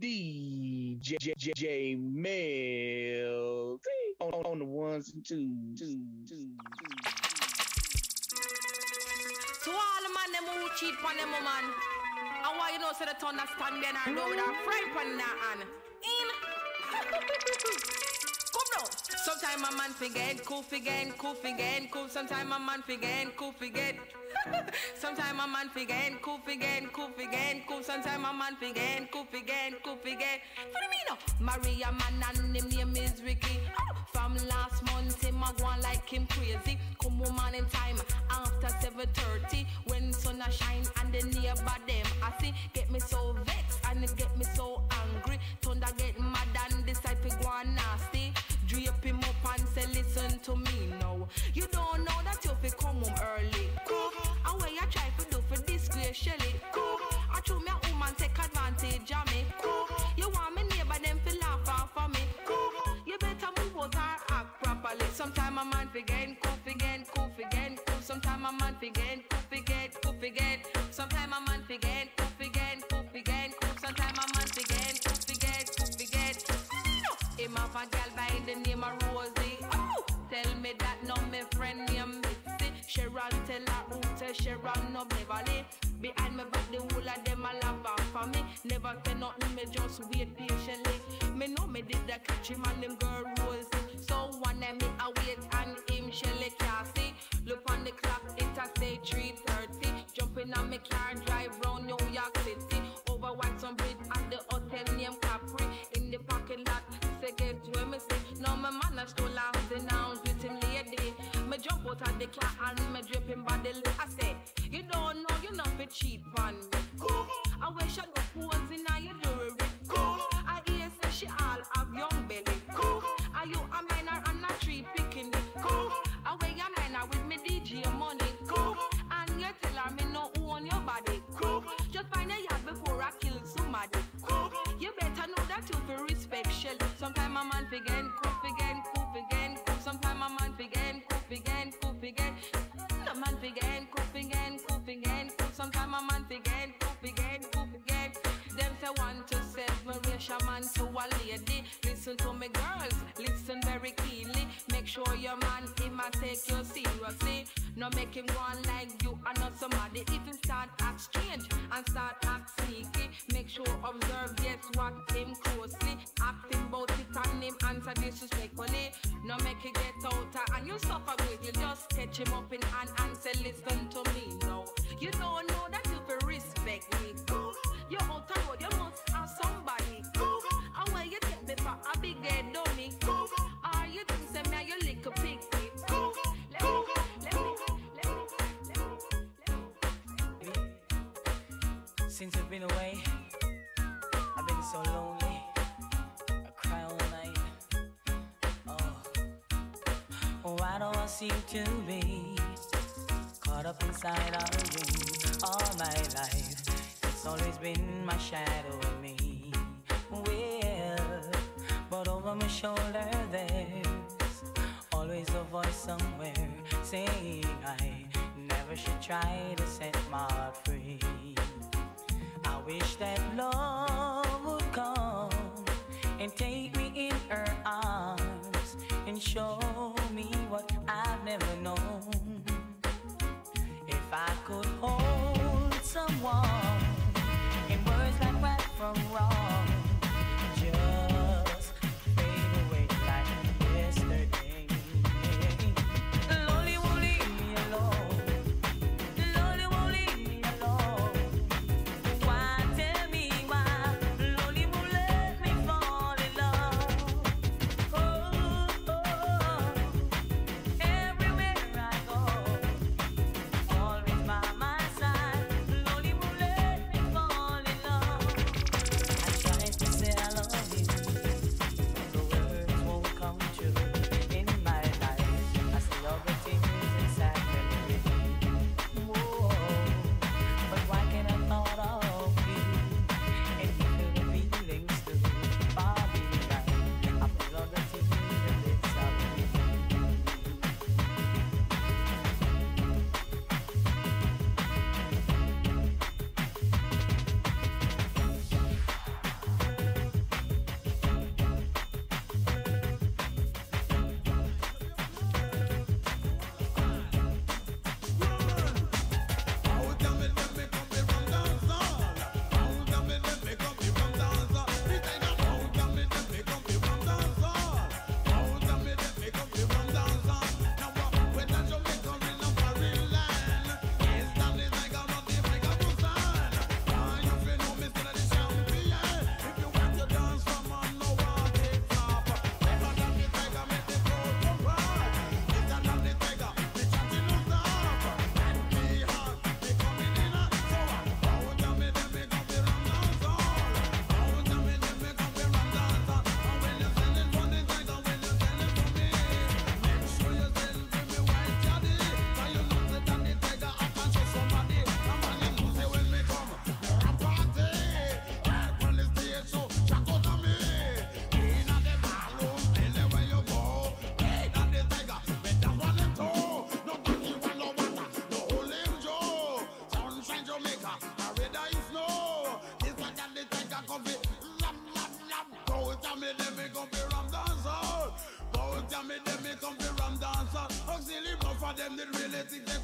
DJ J, J, Mel on, on the ones and twos. Two, two, two. To all the man them who cheat on them woman. And why you know so that stand there and go with a frying pan in hand. In. Come now. Sometime a man forget, cool forget, cool forget, cool. Sometime a man forget, cool forget. Sometime a man forget, cool forget, cool forget, cool. Sometime a man forget, cool forget, cool forget. For me now, Maria man and him name is Ricky. Oh, from last month him a go like him crazy. Come woman in time after 7:30 when sun a shine and the neighbor them I see get me so vexed and it get me so angry. Thunder get mad and to go nasty. Drape him up and say, listen to me now. You don't know that you fi come home early. Cool. And what you try to do for disgrace, Shelly. Cool. I told me a woman take advantage of me. Cool. You want me neighbor them fi laugh off of me. Cool. You better move out or act properly. Sometime a man forget, cool forget, cool forget, cool. Sometime a man forget, cool forget, cool forget. Sometime a man cool forget, Him have a gal by the name of Rosie. Oh, tell me that no me friend named Mitzi. Sharon tell her who tell Sharon no Beverly. Behind me back the whole of them a laugh off for me. Never say nothing, me just wait patiently. Me know me did the catch him and them girl Rosie. So one day me a wait and him Shelly Cassie. Look on the clock, it a say 3:30. Jumping on me car, car and me drip him body. I say, you don't know you not be cheap on me. Cool. I wish I go pose in your jewelry. Cool. I hear say she all have young belly. Cool. Are you a minor and a tree picking? Cool. I wear your minor with me DJ money. Cool. And you tell her me no own your body. Cool. Just find a yard before I kill somebody. Cool. You better know that you feel respect shell. Sometime a man forget, lady. Listen to me girls, listen very keenly. Make sure your man him a take you seriously. No make him go on like you are not somebody. If you start act strange and start act sneaky, make sure observe yes what him closely. Acting about it and him answer disrespectfully. No make it get out and you suffer with you just catch him up in hand and say listen to me now. You don't know that you feel respect me. Go. You out the road, you must have somebody. Since you've been away, I've been so lonely. I cry all night. Oh, why do I seem to be caught up inside our dream all my life? It's always been my shadow me. Well, but over my shoulder there's always a voice somewhere saying I never should try to set my heart free. Wish that love them did really think that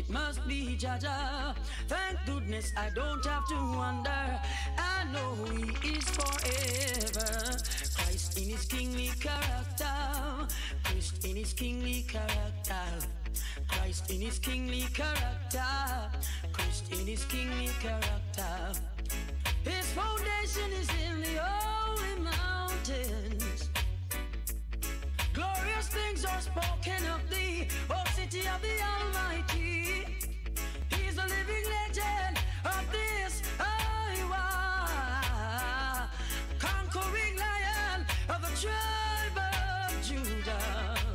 It must be Jaja. Thank goodness I don't have to wonder. I know he is forever. Christ in his kingly character. Christ in his kingly character. Christ in his kingly character. Christ in his kingly character. His foundation is in the holy mountains. Glorious things are spoken of thee, O city of the Almighty. He's a living legend of this Iowa, conquering lion of the tribe of Judah.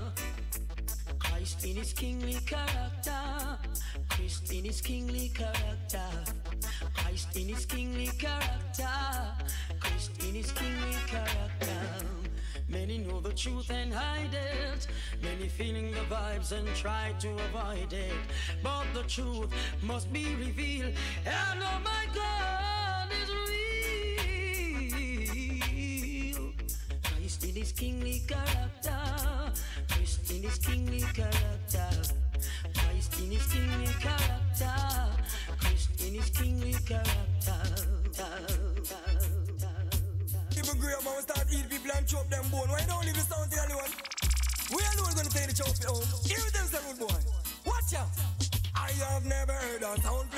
Christ in his kingly character. Christ in his kingly character. Christ in his kingly character. Christ in his kingly character. Many know the truth and hide it. Many feeling the vibes and try to avoid it. But the truth must be revealed. And oh my God is real. Christ in his kingly character. Christ in his kingly character. Christ in his kingly character. Character. People grew up and we start eat people and chop them bone. Why don't leave the sound to anyone? We alone gonna take the chop home. Here it is, the rude boy. Watch out. I have never heard a sound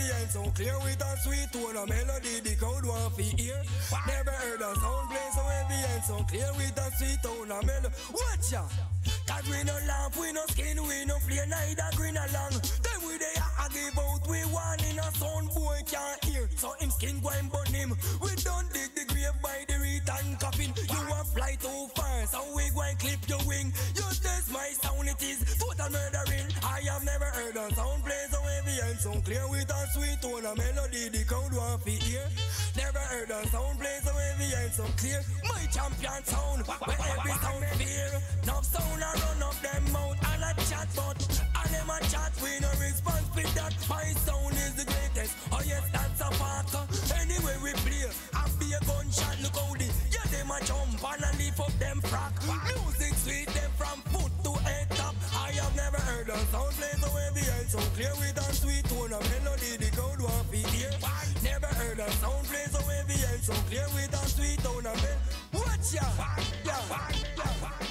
play so clear with a sweet tone of melody the crowd want to hear. Never heard a sound play so heavy and so clear with a sweet tone of melody. Watch out. Cause we no laugh, we no skin, we no play neither green along. Then we they a give out, we one in a sound boy can't hear. So him skin go and burn him. We don't dig the grave by the return coffin. You a fly too far, so we go and clip your wing. You test my sound, it is total murdering. I have never heard a sound play so so clear with a sweet tone of melody the crowd want to hear. Never heard a sound play so heavy and so clear. My champion sound, where every sound fear. Now sound a run up them mouth and a chat but and them a chat we no response with that. My sound is the greatest. Oh yes, that's a fact. Anyway we play and be a gunshot. Look how the yeah them a jump and a lift up them frack. Music sweet them from so clear with a sweet tone of melody the crowd want to hear. Never heard a sound play so heavy and so clear with a sweet tone of melody. Watch ya, yeah, yeah. Dada.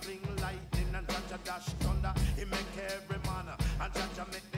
fling lightning and Jaja dash thunder. He make every man and Jaja make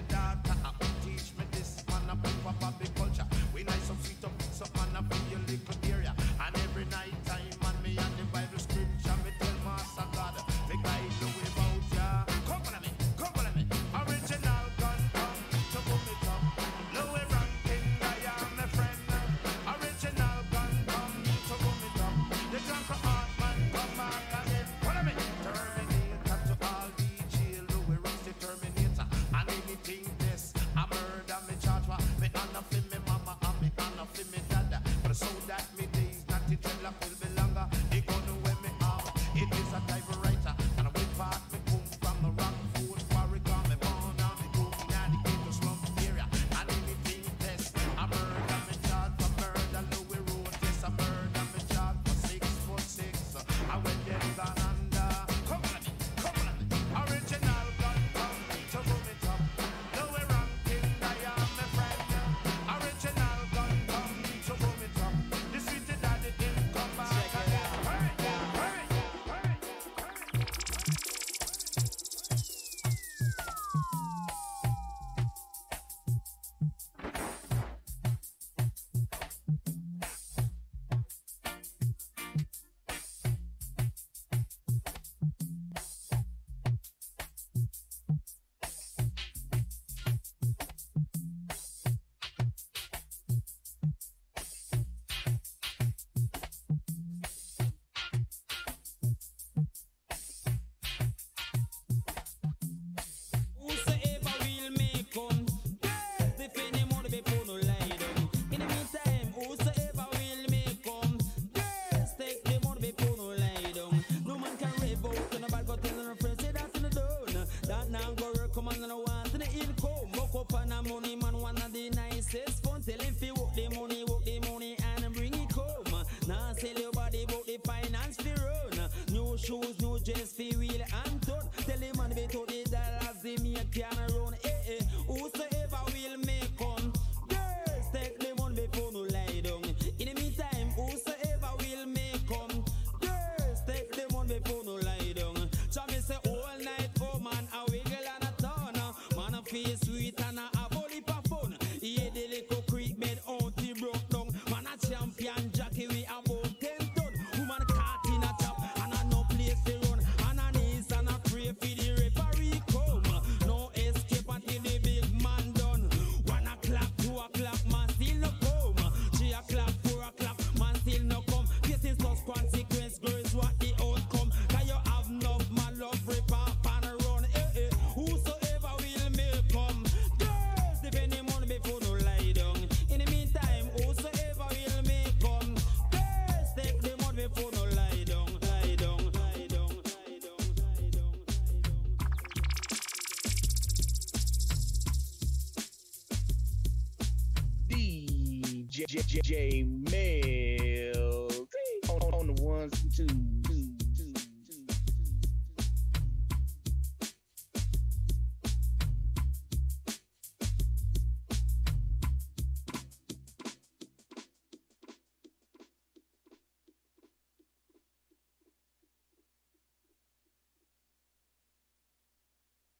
J J J Mel on, the ones and twos.